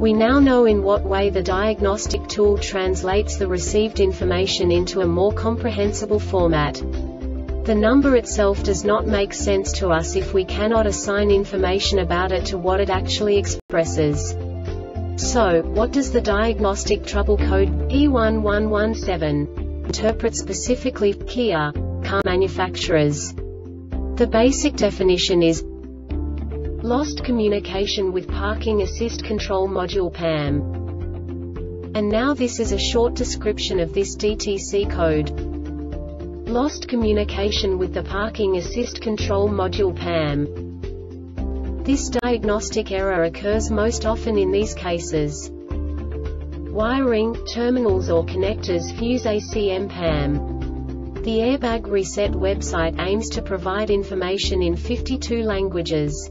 We now know in what way the diagnostic tool translates the received information into a more comprehensible format. The number itself does not make sense to us if we cannot assign information about it to what it actually expresses. So, what does the diagnostic trouble code P1117 interpret specifically Kia car manufacturers? The basic definition is Lost communication with Parking Assist Control Module PAM. And now this is a short description of this DTC code. Lost communication with the Parking Assist Control Module PAM. This diagnostic error occurs most often in these cases. Wiring, terminals or connectors fuse ACM PAM. The Airbag Reset website aims to provide information in 52 languages.